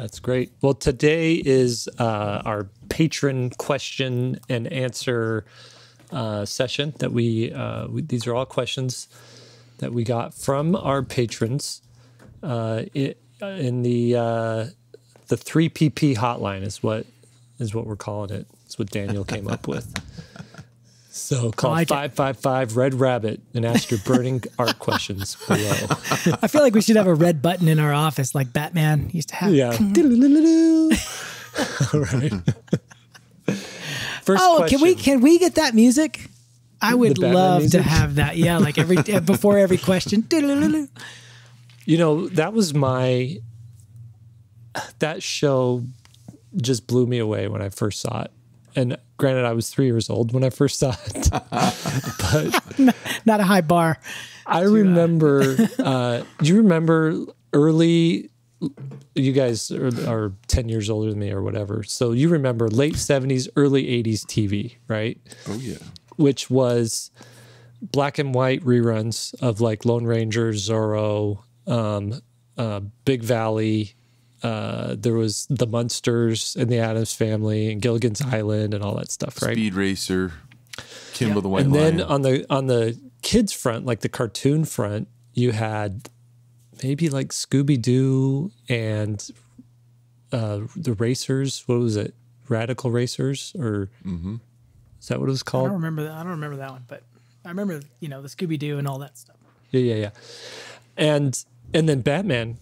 That's great. Well, today is uh, our patron question and answer uh, session. That we, uh, we these are all questions that we got from our patrons. Uh, in the uh, the three PP hotline is what is what we're calling it. It's what Daniel came up with. So call like it. 555 Red Rabbit and ask your burning art questions below. I feel like we should have a red button in our office, like Batman used to have. Yeah. All right. First Oh, question. can we can we get that music? I would love music? to have that. Yeah, like every before every question. You know, that was my that show just blew me away when I first saw it. And granted, I was three years old when I first saw it. but Not a high bar. I remember. Uh, do you remember early? You guys are, are ten years older than me, or whatever. So you remember late seventies, early eighties TV, right? Oh yeah. Which was black and white reruns of like Lone Ranger, Zorro, um, uh, Big Valley. Uh, there was the Munsters and the Addams Family and Gilligan's Island and all that stuff, right? Speed Racer, Kimba the White and then on the on the kids front like the cartoon front you had maybe like scooby-doo and uh the racers what was it radical racers or is that what it was called? I don't called remember that. I don't remember that one, but I remember you know the Scooby Doo and all that stuff. yeah yeah yeah and and then batman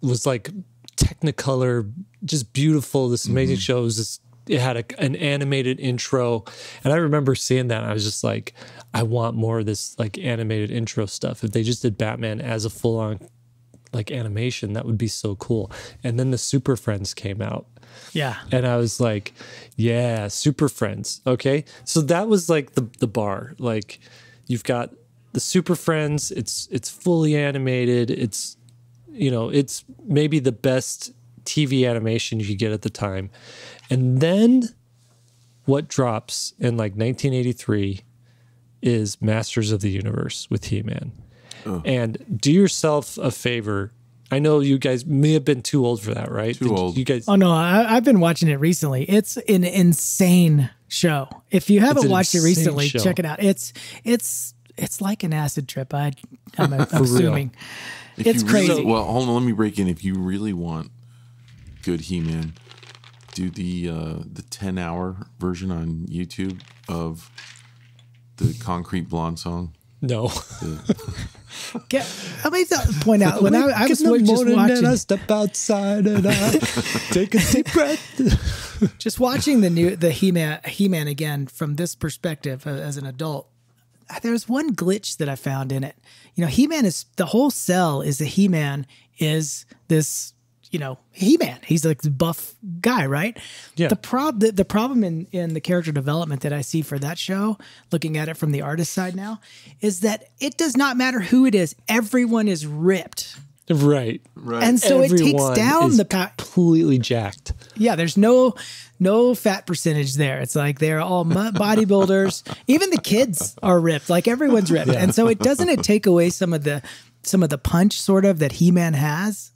was like technicolor just beautiful this mm-hmm. amazing show it was just it had a, an animated intro and i remember seeing that and i was just like i want more of this like animated intro stuff if they just did batman as a full-on like animation that would be so cool and then the super friends came out Yeah, and I was like, yeah, Super Friends. Okay. So that was like the the bar. Like you've got the Super Friends, it's it's fully animated. It's you know, it's maybe the best TV animation you could get at the time. And then what drops in like 1983 is Masters of the Universe with He-Man. Oh. And do yourself a favor. I know you guys may have been too old for that, right? Too old. You guys Oh no, I, I've been watching it recently. It's an insane show. If you haven't watched it recently, show. check it out. It's it's it's like an acid trip. I, I'm real. assuming. If it's you really- crazy. well, hold on. Let me break in. If you really want good He-Man, do the uh, the ten hour version on YouTube of the Concrete Blonde song. No. Get, let me th- point out when I, I was wa- just watching i step outside and I take a deep breath. just watching the new the He-Man He-Man again from this perspective uh, as an adult. There's one glitch that I found in it. You know, He-Man is the whole cell is the He-Man is this you know He-Man. He's like the buff guy, right? Yeah. The prob the, the problem in in the character development that I see for that show, looking at it from the artist side now, is that it does not matter who it is. Everyone is ripped. Right. Right. And so it takes down the pa- completely jacked. yeah, there's no no fat percentage there. It's like they're all mu- bodybuilders. Even the kids are ripped. Like everyone's ripped. And so it doesn't it take away some of the some of the punch sort of that He-Man has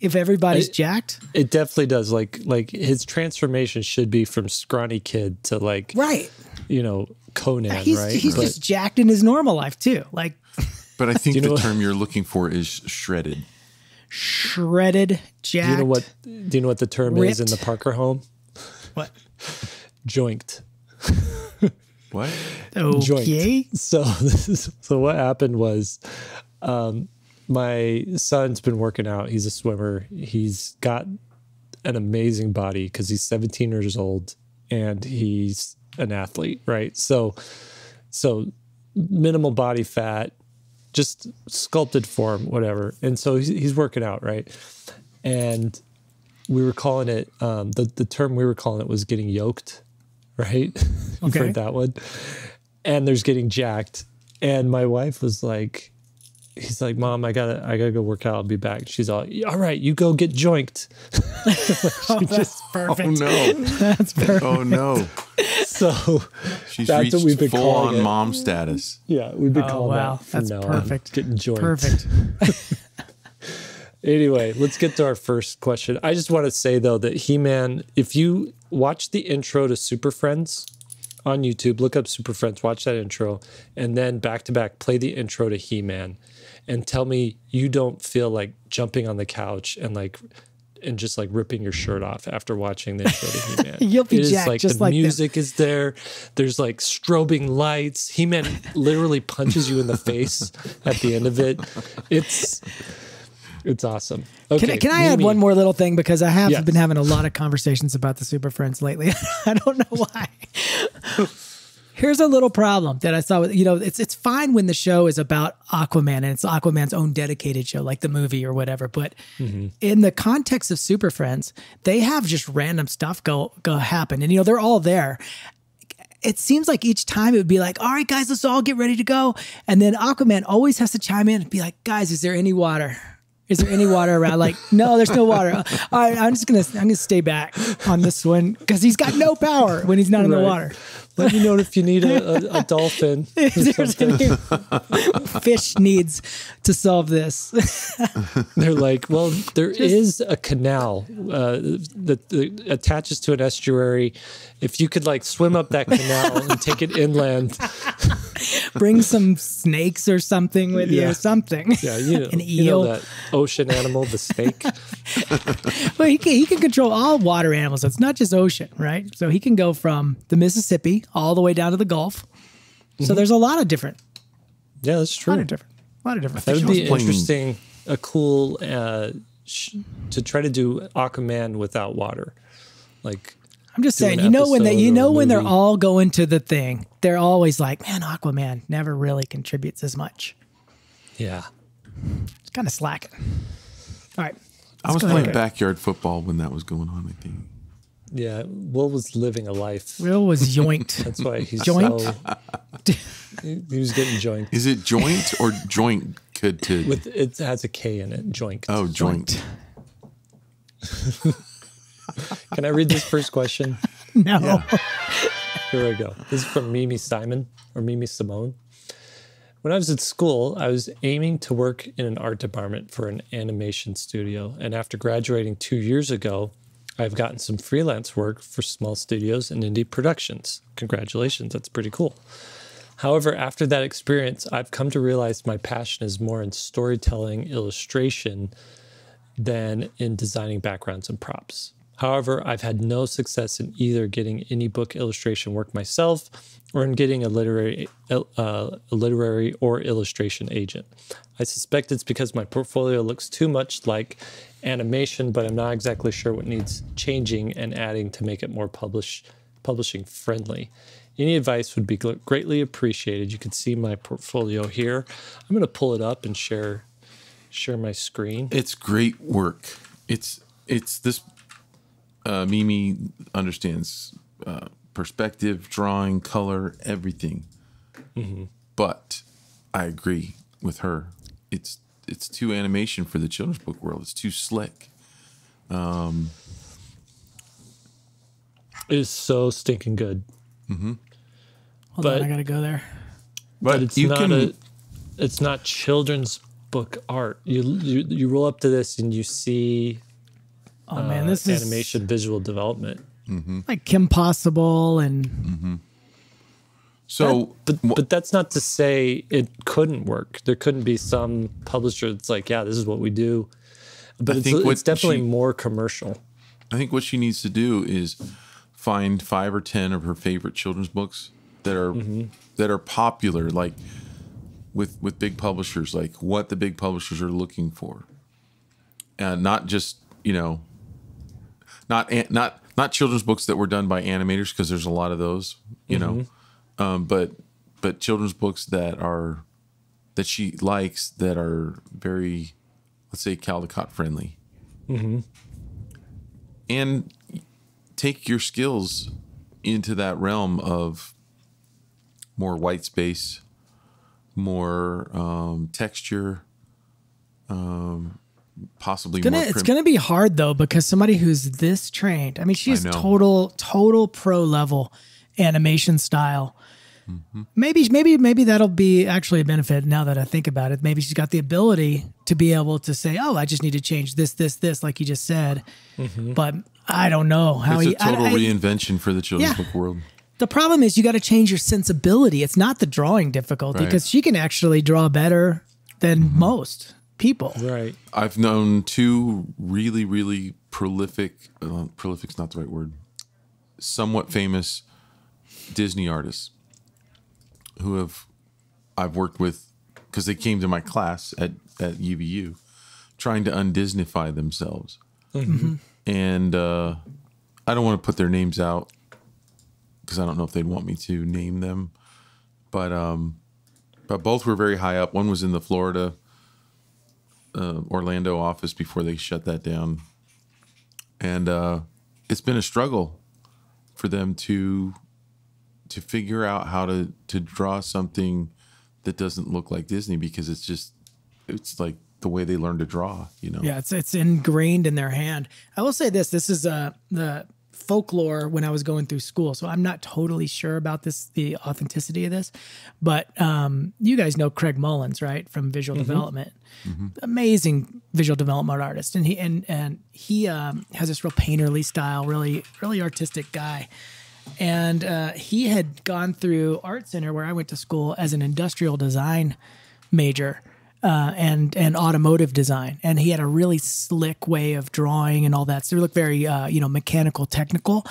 if everybody's I- jacked? It definitely does. Like like his transformation should be from scrawny kid to like Right. you know Conan, He's right? he's But- just jacked in his normal life too. Like But I think you know the what- term you're looking for is shredded. shredded, jacked. do you know what do you know what the term is in the Parker home? What? Joinked. What? Okay. So this is so what happened was um my son's been working out. He's a swimmer. He's got an amazing body because he's 17 years old and he's an athlete, right? So so minimal body fat, just sculpted form, whatever. And so he's, he's working out, right? And we were calling it um, the the term we were calling it was getting yoked, right? You've Okay. heard that one. And there's getting jacked. And my wife was like, he's like, Mom, I gotta I gotta go work out. I'll be back. She's all, all right, you go get joinked. That's Oh perfect. Oh no! That's perfect. Oh no! So She's That's what we've been full calling on it. mom status. yeah, we've been Oh, calling wow. that from That's now perfect. on. Getting joinked. Perfect. anyway, let's get to our first question. I just want to say though that He Man, if you watch the intro to Super Friends on YouTube, look up Super Friends, watch that intro, and then back to back play the intro to He Man, and tell me you don't feel like jumping on the couch and like. And just like ripping your shirt off after watching the intro to He Man. You'll be It is jacked like just the like them. music is there. There's like strobing lights. He Man literally punches you in the face at the end of it. It's it's awesome. Okay, Can, can I add one more little thing because I have Yes. been having a lot of conversations about the Super Friends lately. I don't know why. Here's a little problem that I saw with you know it's it's fine when the show is about Aquaman and it's Aquaman's own dedicated show like the movie or whatever, but Mm-hmm. in the context of Super Friends, they have just random stuff go go happen and you know they're all there it seems like each time it would be like, all right, guys, let's all get ready to go. And then Aquaman always has to chime in and be like, guys, is there any water? Is there any water around? Like, no, there's no water. All right, I'm just gonna I'm gonna stay back on this one because he's got no power when he's not in the water. Let me know if you need a, a, a dolphin. or If there's something. any fish needs to solve this. They're like, well, there is a canal uh, that, that attaches to an estuary. If you could like swim up that canal and take it inland, Bring some snakes or something with you or something. yeah, you know, An you know eel. that ocean animal, the snake. Well, he can, he can control all water animals. It's not just ocean, right? So he can go from the Mississippi all the way down to the Gulf. So there's a lot of different, Yeah, that's true. lot true. of different, a lot of different. That would be playing- interesting. A cool uh, sh- to try to do Aquaman without water, like I'm just saying, you know when they, you know when they're all going to the thing, they're always like, man, Aquaman never really contributes as much. yeah. It's kind of slacking. All right, I was playing backyard football when that was going on. I think. Yeah, Will was living a life. Will was yoinked. That's why he's Joint? so. He he was getting joint. Is it joint or joint? Could to With it has a K in it. Joint. oh joint. Can I read this first question? no, Here we go. This is from Mimi Simon or Mimi Simone. When I was at school, I was aiming to work in an art department for an animation studio. And after graduating two years ago, I've gotten some freelance work for small studios and indie productions. Congratulations, that's pretty cool. However, after that experience, I've come to realize my passion is more in storytelling, illustration, than in designing backgrounds and props. However, I've had no success in either getting any book illustration work myself or in getting a literary, uh, a literary or illustration agent. I suspect it's because my portfolio looks too much like animation, but I'm not exactly sure what needs changing and adding to make it more publish, publishing friendly. Any advice would be greatly appreciated. You can see my portfolio here. I'm going to pull it up and share share my screen. It's great work. It's it's this. Uh, Mimi understands uh, perspective, drawing, color, everything. But I agree with her. It's it's too animation for the children's book world. It's too slick. Um, It is so stinking good. Mm-hmm. hold But- on, I gotta go there. But it's you not can a it's not children's book art. You you you roll up to this and you see Oh man, uh, this is animation visual development. like Kim Possible and so But but that's not to say it couldn't work. There couldn't be some publisher that's like, yeah, this is what we do. But I it's, it's definitely she- more commercial. I think what she needs to do is find five or ten of her favorite children's books that are mm-hmm. that are popular, like with with big publishers, like what the big publishers are looking for, and not just you know, not not not children's books that were done by animators because there's a lot of those, you know, mm-hmm. Um, but but children's books that are that she likes that are very, let's say, Caldecott friendly and take your skills into that realm of more white space, more um, texture, um, possibly gonna, more. it's gonna be hard though because somebody who's this trained. I mean, she's total total pro level animation style. Mm-hmm. Maybe, maybe, maybe that'll be actually a benefit now that I think about it. Maybe she's got the ability to be able to say, "Oh, I just need to change this, this, this," like you just said. Mm-hmm. But I don't know how It's a he. I- total I- reinvention for the children's Yeah. book world. the problem is you got to change your sensibility. It's not the drawing difficulty Right. because she can actually draw better than mm-hmm. most people. Right. I've known two really, really prolific, uh, prolific's not the right word, somewhat famous Disney artists who have I've worked with because they came to my class at, at UVU trying to undisneyfy themselves. And uh, I don't want to put their names out because I don't know if they'd want me to name them. But um, but both were very high up. One was in the Florida uh, Orlando office before they shut that down, and uh, it's been a struggle for them to to figure out how to to draw something that doesn't look like Disney because it's just it's like the way they learn to draw, you know. Yeah, it's it's ingrained in their hand. I will say this: this is uh, the folklore when I was going through school, so I'm not totally sure about this, the authenticity of this. But um, you guys know Craig Mullins, right, from Visual Development, amazing visual development artist, and he and and he um, has this real painterly style, really really artistic guy. And uh, he had gone through art center where I went to school as an industrial design major uh, and and automotive design, and he had a really slick way of drawing and all that. So it looked very uh, you know mechanical, technical,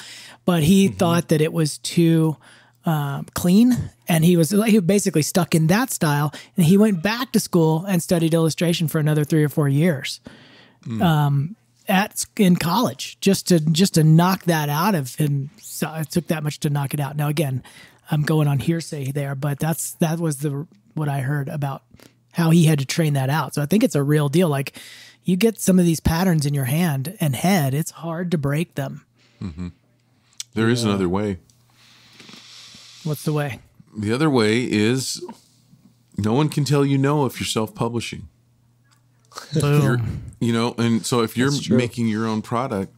but he thought that it was too um, clean, and he was he was basically stuck in that style. And he went back to school and studied illustration for another three or four years. Um, at in college just to just to knock that out of him. So it took that much to knock it out. Now again, I'm going on hearsay there, but that's that was the what I heard about how he had to train that out. So I think it's a real deal. Like you get some of these patterns in your hand and head, it's hard to break them. Mm-hmm. There is another way. What's the way? The other way is no one can tell you no if you're self-publishing. Boom. You know and so if you're making your own product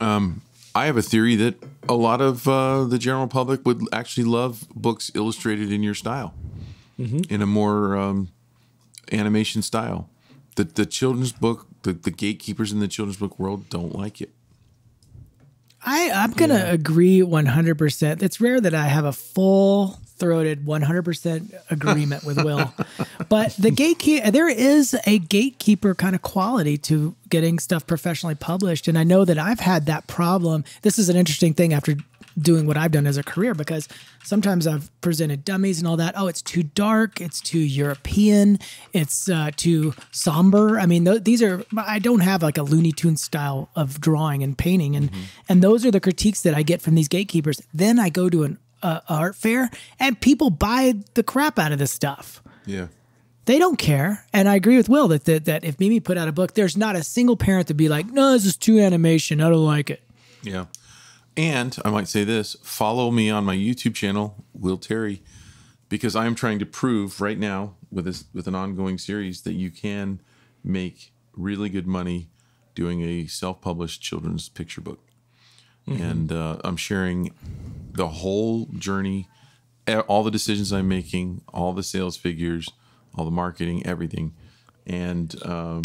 um i have a theory that a lot of uh, the general public would actually love books illustrated in your style. In a more um, animation style. The, the children's book the, the gatekeepers in the children's book world don't like it I, I'm going to agree 100%. It's rare that I have a full throated 100% agreement with Will. But the gatekeeper, there is a gatekeeper kind of quality to getting stuff professionally published. And I know that I've had that problem. This is an interesting thing after doing what I've done as a career because sometimes I've presented dummies and all that. Oh, it's too dark. It's too European. It's uh, too somber. I mean, th- these are, I don't have like a Looney Tunes style of drawing and painting. And, and those are the critiques that I get from these gatekeepers. Then I go to an uh, art fair and people buy the crap out of this stuff yeah they don't care. And I agree with Will that, that that if Mimi put out a book, there's not a single parent to be like, no, this is too animation. I don't like it. Yeah. And I might say this follow me on my YouTube channel, Will Terry, because I am trying to prove right now with this with an ongoing series that you can make really good money doing a self-published children's picture book. And uh, I'm sharing the whole journey, all the decisions I'm making, all the sales figures, all the marketing, everything. And um,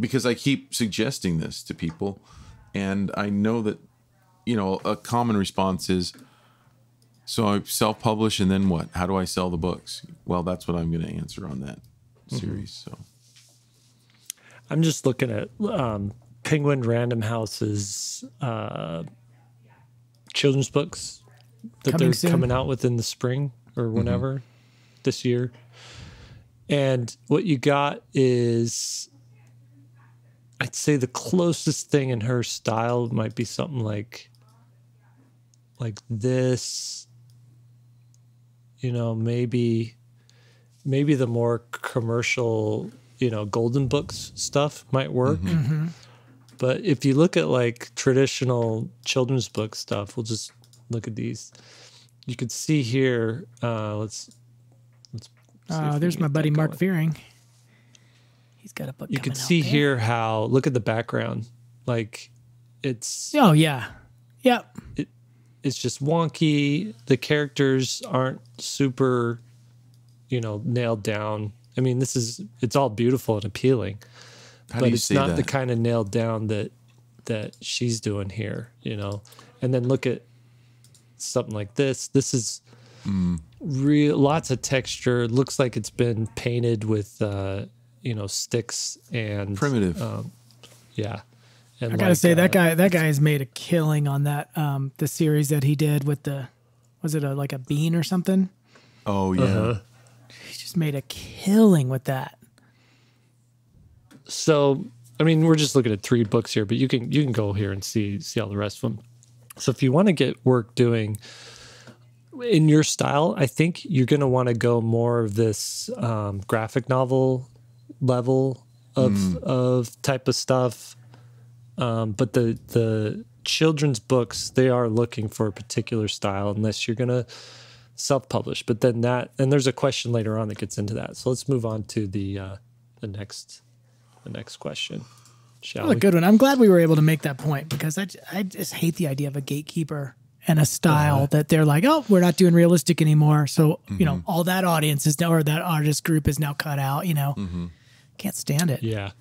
because I keep suggesting this to people, and I know that you know, a common response is, so I self-publish and then what? How do I sell the books? Well, that's what I'm going to answer on that series. So I'm just looking at um, Penguin Random House's uh, children's books that Coming they're soon. coming out with in the spring or whenever this year. And what you got is, I'd say the closest thing in her style might be something like, like this. You know, maybe, maybe the more commercial, you know, golden books stuff might work. But if you look at like traditional children's book stuff, we'll just look at these. You could see here. Uh, let's let's. see Uh, there's my buddy Mark going. Fearing. He's got a book. You can coming out see here how look at the background, like it's Oh yeah, yep. It's just wonky. The characters aren't super, you know, nailed down. I mean, this is it's all beautiful and appealing, How but you it's not that? the kind of nailed down that that she's doing here, you know. And then look at something like this. This is Mm. real lots of texture. Looks like it's been painted with uh, you know, sticks and Primitive. yeah. And I gotta like, say uh, that guy that guy has made a killing on that um the series that he did with the was it a like a bean or something? oh yeah. uh-huh. He just made a killing with that. so I mean, we're just looking at three books here, but you can you can go here and see see all the rest of them. So if you want to get work doing in your style, I think you're going to want to go more of this um, graphic novel level of of type of stuff. Um, but the the children's books they are looking for a particular style unless you're going to self-publish. But then that and there's a question later on that gets into that. So let's move on to the uh, the next the next question. Shall Oh, a we? good one. I'm glad we were able to make that point because I I just hate the idea of a gatekeeper and a style Uh-huh. that they're like, oh, we're not doing realistic anymore. So, you Mm-hmm. know, all that audience is now, or that artist group is now cut out, you know. Can't stand it. Yeah.